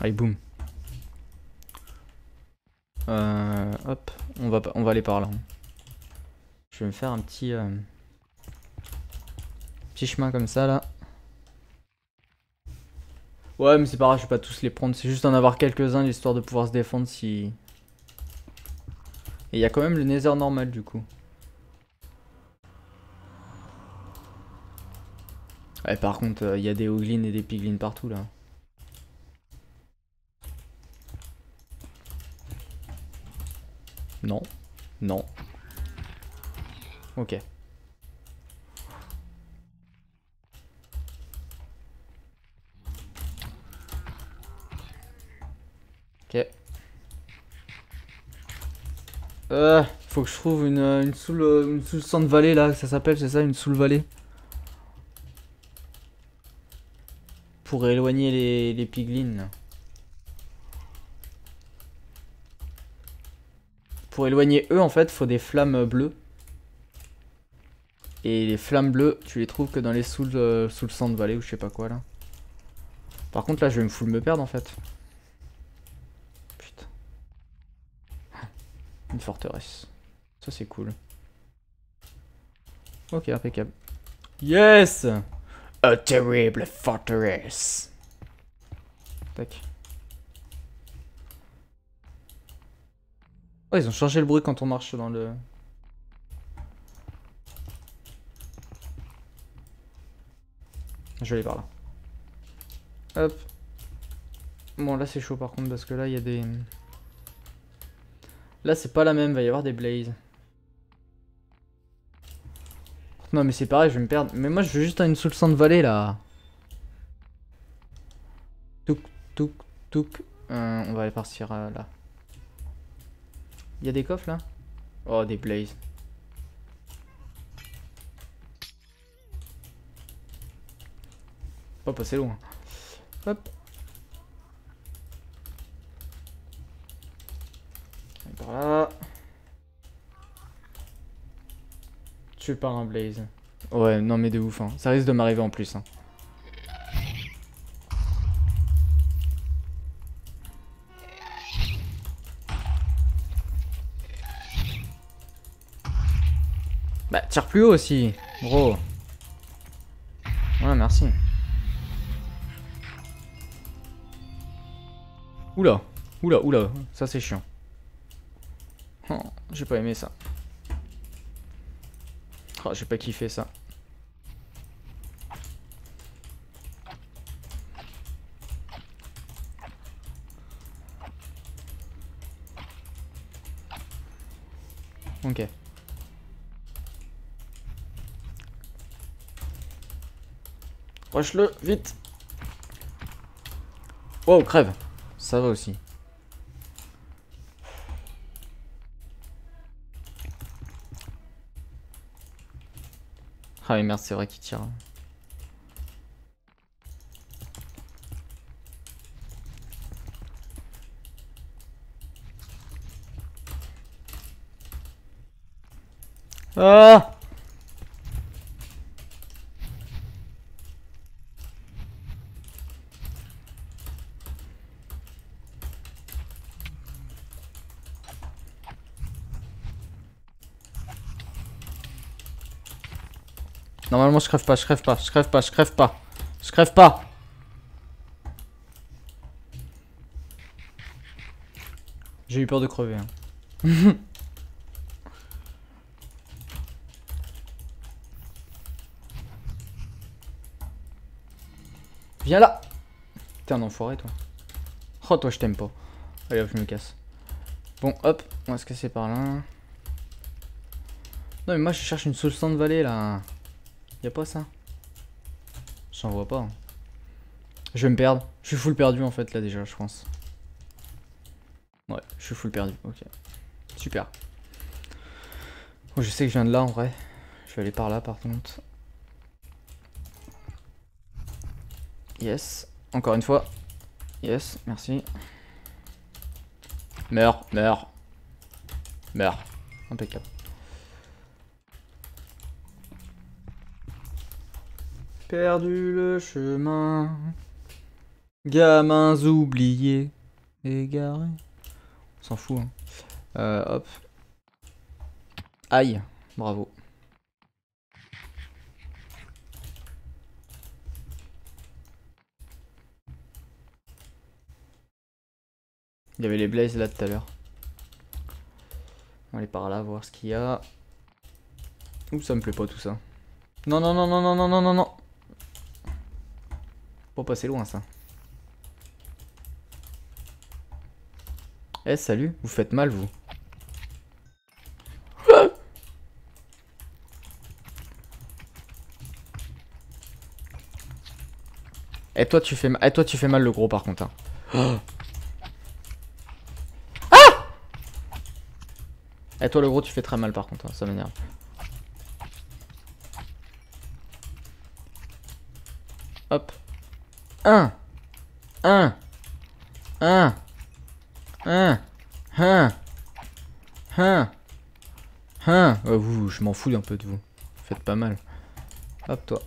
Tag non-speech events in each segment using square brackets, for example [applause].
Allez, boum. Euh, hop, on va, on va aller par là. Je vais me faire un petit, euh, petit chemin comme ça là. Ouais, mais c'est pas grave, je vais pas tous les prendre. C'est juste d'en avoir quelques-uns, l'histoire de pouvoir se défendre si... Et il y a quand même le nether normal du coup. Ouais, par contre, euh, il y a des hoglins et des piglins partout là. Non. Non. Ok. Ok. Euh, faut que je trouve une, euh, une soul, euh, une soul vallée là, ça s'appelle, c'est ça, une soul vallée Pour éloigner les, les piglins. Pour éloigner eux, en fait, faut des flammes bleues. Et les flammes bleues, tu les trouves que dans les soul, euh, soul sand valley ou je sais pas quoi là. Par contre, là, je vais me full me perdre en fait. [laughs] Une forteresse. Ça c'est cool. Ok, impeccable. Yes A terrible fortress. Tac. Oh, ils ont changé le bruit quand on marche dans le... Je vais aller par là. Hop. Bon, là c'est chaud par contre parce que là il y a des... Là, c'est pas la même, va y avoir des blazes. Non, mais c'est pareil, je vais me perdre. Mais moi, je veux juste une soul de vallée, là. Touk, touk, touk. Euh, on va aller partir euh, là. Il y a des coffres, là? Oh, des blazes. Pas passer loin. Hop. Voilà. Tué par un blaze. Ouais, non mais de ouf, hein. ça risque de m'arriver en plus. Hein. Bah, tire plus haut aussi, gros. Ouais, merci. Oula, oula, oula, ça c'est chiant. Oh, j'ai pas aimé ça. Oh, j'ai pas kiffé ça. Ok. Rush-le, vite Wow, crève Ça va aussi. Ah oui merde c'est vrai qu'il tire. Ah Normalement, je crève pas, je crève pas, je crève pas, je crève pas. Je crève pas. J'ai eu peur de crever. Hein. [laughs] Viens là T'es un enfoiré toi. Oh toi je t'aime pas. Allez hop je me casse. Bon hop, on va se casser par là. Non mais moi je cherche une solution de vallée là. Y'a pas ça J'en vois pas. Hein. Je vais me perdre. Je suis full perdu en fait là déjà, je pense. Ouais, je suis full perdu. Ok. Super. je sais que je viens de là en vrai. Je vais aller par là par contre. Yes. Encore une fois. Yes, merci. Meurs, meurs. Meurs. Impeccable. Perdu le chemin. Gamins oubliés. Égarés. On s'en fout. Hein. Euh, hop. Aïe. Bravo. Il y avait les blazes là tout à l'heure. On va aller par là voir ce qu'il y a. Ouh, ça me plaît pas tout ça. Non, non, non, non, non, non, non, non, non. Pas passer loin ça. Eh, salut, vous faites mal vous. Et [gasps] eh, toi tu fais mal. Eh, toi tu fais mal le gros par contre. Hein. Et [gasps] eh, toi le gros tu fais très mal par contre, hein, ça m'énerve. Hop. 1 1 1 1 1 1 1 vous, je m'en fous un peu de vous. Faites pas mal. Hop toi.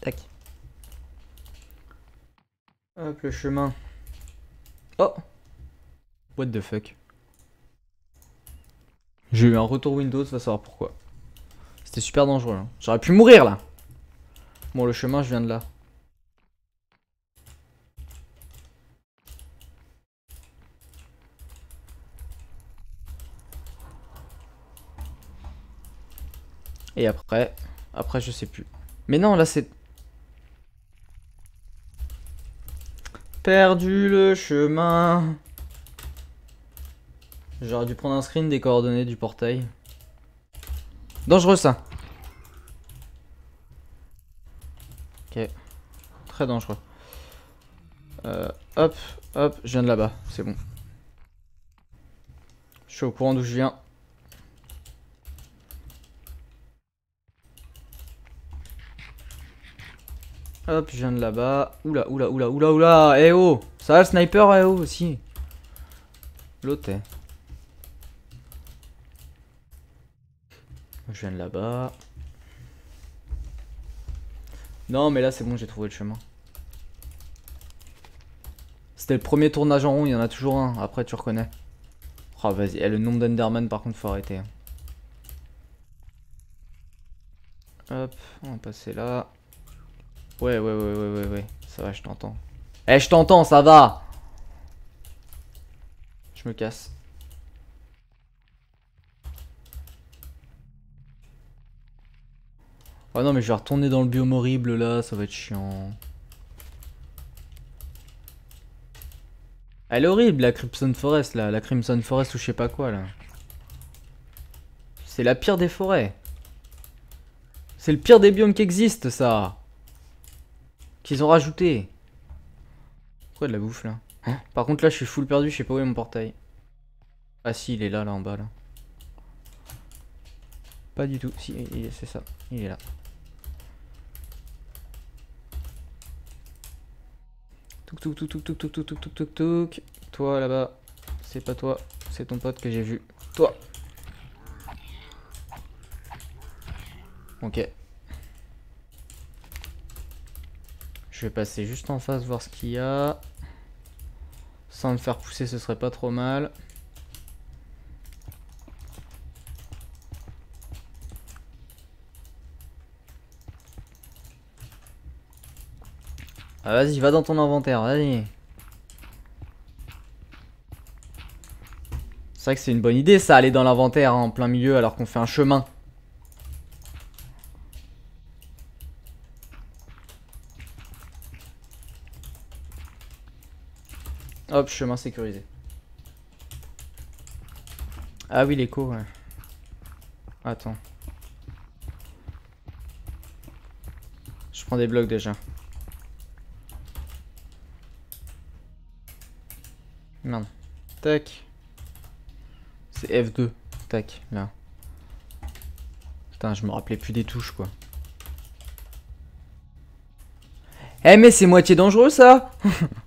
Tac. Hop le chemin. Oh What the fuck j'ai eu un retour Windows, va savoir pourquoi. C'était super dangereux. Hein. J'aurais pu mourir là. Bon, le chemin, je viens de là. Et après, après je sais plus. Mais non, là c'est... Perdu le chemin. J'aurais dû prendre un screen des coordonnées du portail. Dangereux ça. Ok. Très dangereux. Euh, hop, hop, je viens de là-bas, c'est bon. Je suis au courant d'où je viens. Hop, je viens de là-bas. Oula, oula, oula, oula, oula. Eh oh Ça va le sniper, eh oh aussi. L'autre, Je viens de là-bas. Non, mais là, c'est bon, j'ai trouvé le chemin. C'était le premier tournage en rond, il y en a toujours un. Après, tu reconnais. Oh, vas-y. Eh, le nombre d'Enderman, par contre, faut arrêter. Hein. Hop, on va passer là. Ouais, ouais, ouais, ouais, ouais, ouais. Ça va, je t'entends. Eh, je t'entends, ça va Je me casse. Oh non mais je vais retourner dans le biome horrible là, ça va être chiant. Elle est horrible la Crimson Forest là, la Crimson Forest ou je sais pas quoi là. C'est la pire des forêts. C'est le pire des biomes qui existent ça. Qu'ils ont rajouté. Pourquoi de la bouffe là hein Par contre là je suis full perdu, je sais pas où est mon portail. Ah si il est là là en bas là. Pas du tout, si c'est ça, il est là. Touk touk touk touk touk touk touk touk touk touk Toi là-bas, c'est pas toi, c'est ton pote que j'ai vu. Toi Ok. Je vais passer juste en face voir ce qu'il y a. Sans me faire pousser, ce serait pas trop mal. Ah, vas-y, va dans ton inventaire, vas-y. C'est vrai que c'est une bonne idée ça, aller dans l'inventaire hein, en plein milieu alors qu'on fait un chemin. Hop, chemin sécurisé. Ah oui, l'écho, ouais. Attends. Je prends des blocs déjà. Merde. Tac. C'est F2. Tac, là. Putain, je me rappelais plus des touches, quoi. Eh, mais c'est moitié dangereux, ça [laughs]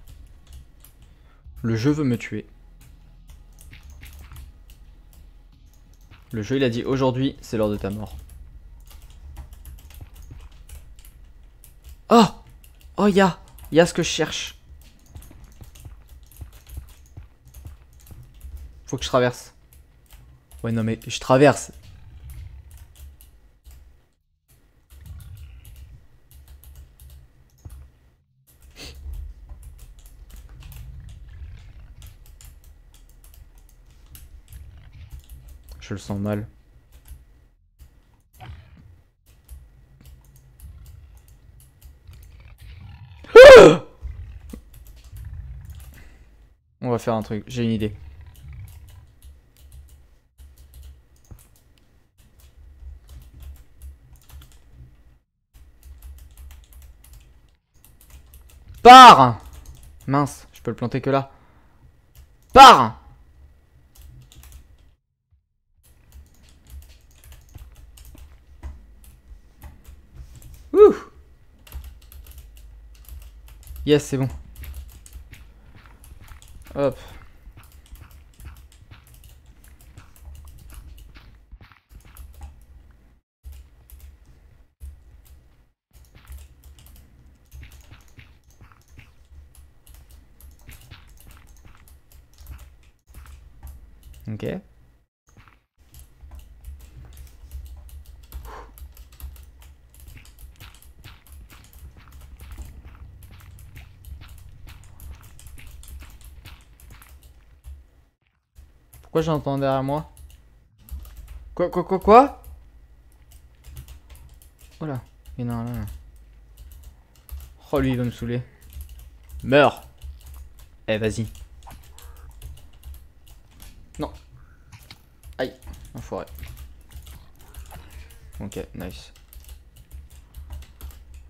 Le jeu veut me tuer. Le jeu il a dit aujourd'hui c'est l'heure de ta mort. Oh Oh y'a Y'a ce que je cherche. Faut que je traverse. Ouais non mais je traverse. Je le sens mal. On va faire un truc, j'ai une idée. Pars Mince, je peux le planter que là. Pars Ouh Yes, c'est bon. Hop. Ok. Pourquoi j'entends derrière moi Quoi, quoi, quoi, quoi Oh là, en a un là. Oh lui il va me saouler. Meurs Eh vas-y. Non. Aïe, enfoiré. Ok, nice.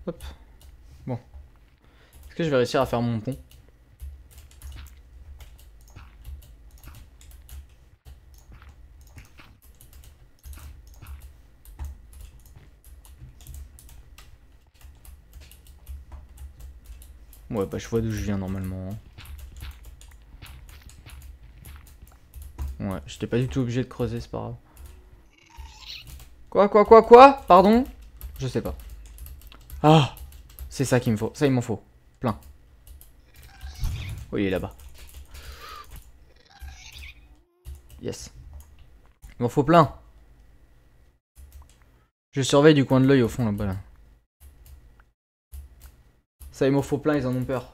Hop. Bon. Est-ce que je vais réussir à faire mon pont? Ouais, bah je vois d'où je viens normalement. Ouais, j'étais pas du tout obligé de creuser, c'est pas grave. Quoi, quoi, quoi, quoi? Pardon? Je sais pas. Ah C'est ça qu'il me faut. Ça, il m'en faut. Plein. Oh, il est là-bas. Yes. Il m'en faut plein. Je surveille du coin de l'œil au fond là-bas. Là. Ça, il m'en faut plein, ils en ont peur.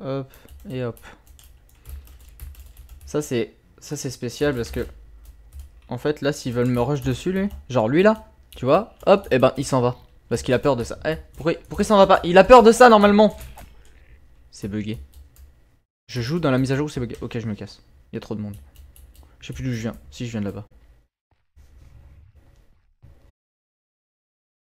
Hop, et hop. Ça c'est ça c'est spécial parce que en fait là s'ils veulent me rush dessus lui, genre lui là, tu vois, hop, et eh ben il s'en va parce qu'il a peur de ça. Eh, pourquoi pourquoi il s'en va pas? Il a peur de ça normalement. C'est bugué. Je joue dans la mise à jour, c'est. Ok, je me casse. Il y a trop de monde. Je sais plus d'où je viens. Si je viens de là-bas.